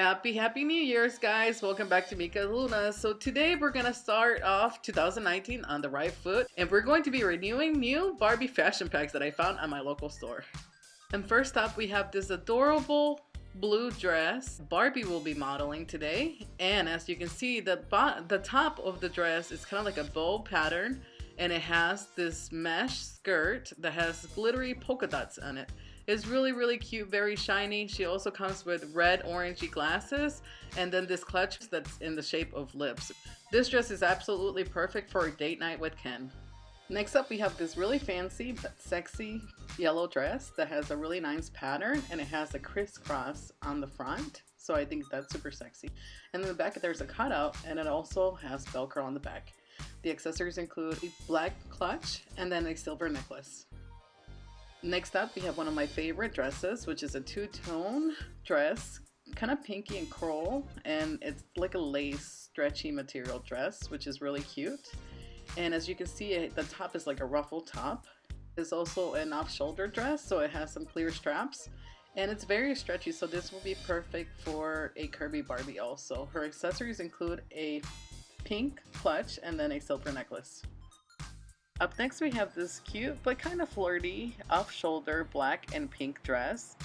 Happy, happy New Year's, guys. Welcome back to Mika Luna. So today we're to start off 2019 on the right foot, and we're going to be renewing new Barbie fashion packs that I found at my local store. And first up, we have this adorable blue dress Barbie will be modeling today. And as you can see, the, the top of the dress is kind of like a bow pattern, and it has this mesh skirt that has glittery polka dots on it. it is really, really cute, very shiny. She also comes with red orangey glasses and then this clutch that's in the shape of lips. This dress is absolutely perfect for a date night with Ken. Next up we have this really fancy but sexy yellow dress that has a really nice pattern and it has a crisscross on the front. So I think that's super sexy. And in the back there's a cutout and it also has velcro on the back. The accessories include a black clutch and then a silver necklace. Next up, we have one of my favorite dresses, which is a two-tone dress, kind of pinky and coral, and it's like a lace stretchy material dress, which is really cute. And as you can see, the top is like a ruffle top. It's also an off-shoulder dress, so it has some clear straps. And it's very stretchy, so this will be perfect for a curvy Barbie also. Her accessories include a pink clutch and then a silver necklace. Up next we have this cute but kind of flirty off-shoulder black and pink dress.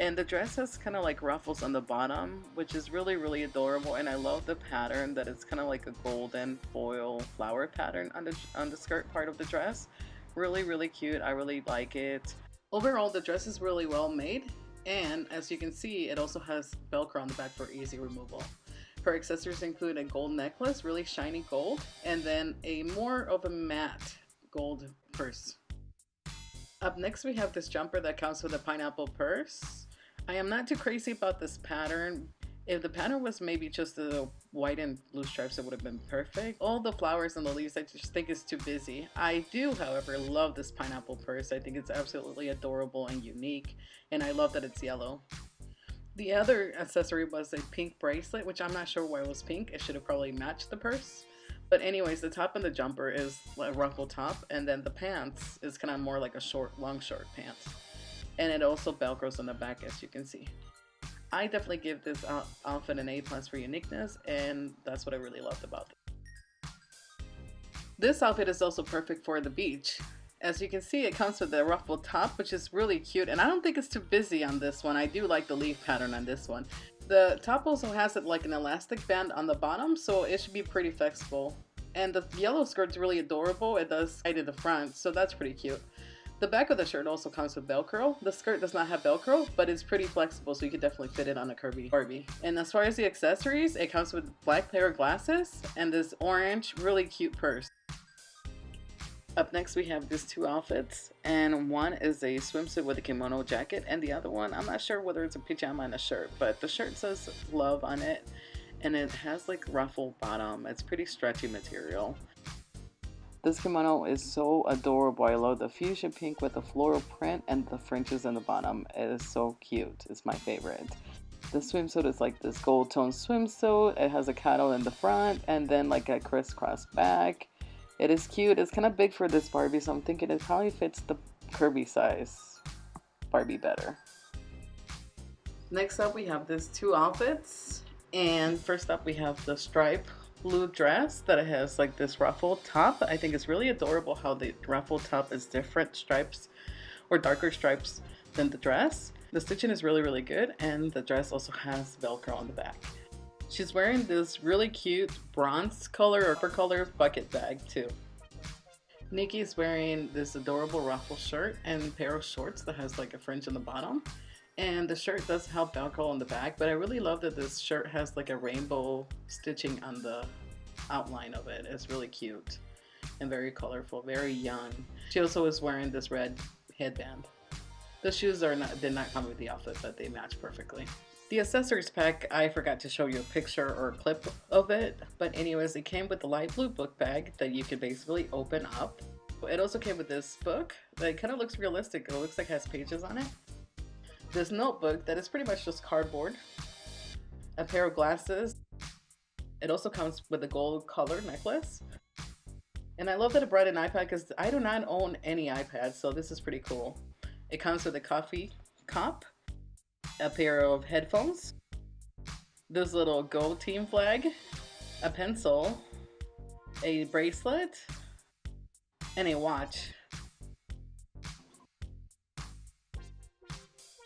And the dress has kind of like ruffles on the bottom, which is really, really adorable. And I love the pattern that it's kind of like a golden foil flower pattern on the, on the skirt part of the dress. Really, really cute. I really like it. Overall, the dress is really well made. And as you can see, it also has Velcro on the back for easy removal. Her accessories include a gold necklace, really shiny gold, and then a more of a matte gold purse. Up next we have this jumper that comes with a pineapple purse. I am not too crazy about this pattern. If the pattern was maybe just the white and blue stripes, it would have been perfect. All the flowers and the leaves, I just think is too busy. I do, however, love this pineapple purse. I think it's absolutely adorable and unique, and I love that it's yellow. The other accessory was a pink bracelet, which I'm not sure why it was pink. It should have probably matched the purse. But anyways, the top and the jumper is a ruffle top, and then the pants is kind of more like a short, long short pants. And it also velcros on the back, as you can see. I definitely give this outfit an A plus for uniqueness, and that's what I really loved about it. This outfit is also perfect for the beach. As you can see, it comes with a ruffled top, which is really cute, and I don't think it's too busy on this one. I do like the leaf pattern on this one. The top also has it like an elastic band on the bottom, so it should be pretty flexible. And the yellow skirt's really adorable. It does hide in the front, so that's pretty cute. The back of the shirt also comes with Velcro. The skirt does not have Velcro, but it's pretty flexible, so you could definitely fit it on a curvy Barbie. And as far as the accessories, it comes with black pair of glasses and this orange, really cute purse. Up next we have these two outfits and one is a swimsuit with a kimono jacket and the other one I'm not sure whether it's a pajama and a shirt but the shirt says love on it and it has like ruffle bottom. It's pretty stretchy material. This kimono is so adorable. I love the fuchsia pink with the floral print and the fringes in the bottom. It is so cute. It's my favorite. The swimsuit is like this gold tone swimsuit. It has a cutout in the front and then like a crisscross back it is cute. It's kind of big for this Barbie, so I'm thinking it probably fits the curvy size Barbie better. Next up, we have these two outfits. And first up, we have the stripe blue dress that has like this ruffled top. I think it's really adorable how the ruffled top is different stripes or darker stripes than the dress. The stitching is really, really good. And the dress also has Velcro on the back. She's wearing this really cute bronze color or purple color bucket bag too. Nikki's wearing this adorable ruffle shirt and pair of shorts that has like a fringe on the bottom. And the shirt does have Velcro on the back, but I really love that this shirt has like a rainbow stitching on the outline of it. It's really cute and very colorful, very young. She also is wearing this red headband. The shoes are not did not come with the outfit, but they match perfectly. The accessories pack, I forgot to show you a picture or a clip of it, but anyways, it came with a light blue book bag that you could basically open up. It also came with this book that kind of looks realistic. It looks like it has pages on it. This notebook that is pretty much just cardboard. A pair of glasses. It also comes with a gold color necklace. And I love that it brought an iPad because I do not own any iPad, so this is pretty cool. It comes with a coffee cup a pair of headphones, this little gold Team flag, a pencil, a bracelet, and a watch.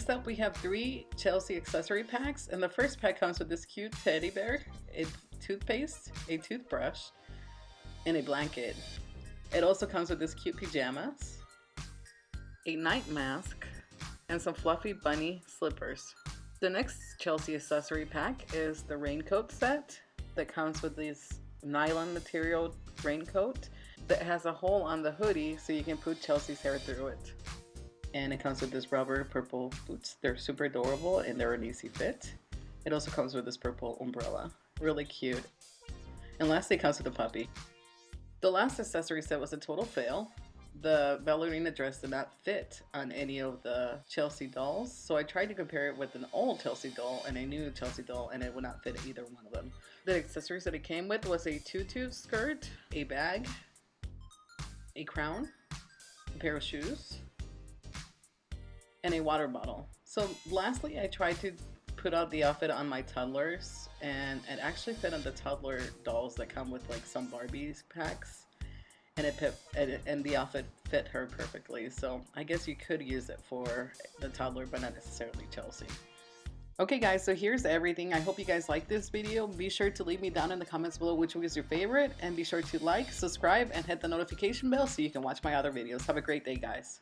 Next up, we have three Chelsea accessory packs, and the first pack comes with this cute teddy bear, a toothpaste, a toothbrush, and a blanket. It also comes with this cute pajamas, a night mask, and some fluffy bunny slippers. The next Chelsea accessory pack is the raincoat set that comes with this nylon material raincoat that has a hole on the hoodie so you can put Chelsea's hair through it. And it comes with this rubber purple boots. They're super adorable and they're an easy fit. It also comes with this purple umbrella. Really cute. And lastly, it comes with a puppy. The last accessory set was a total fail. The ballerina dress did not fit on any of the Chelsea dolls, so I tried to compare it with an old Chelsea doll and a new Chelsea doll, and it would not fit either one of them. The accessories that it came with was a tutu skirt, a bag, a crown, a pair of shoes, and a water bottle. So lastly, I tried to put out the outfit on my toddlers and it actually fit on the toddler dolls that come with like some Barbies packs and it fit, and, and the outfit fit her perfectly so I guess you could use it for the toddler but not necessarily Chelsea. Okay guys, so here's everything. I hope you guys like this video. Be sure to leave me down in the comments below which one is your favorite and be sure to like, subscribe, and hit the notification bell so you can watch my other videos. Have a great day guys.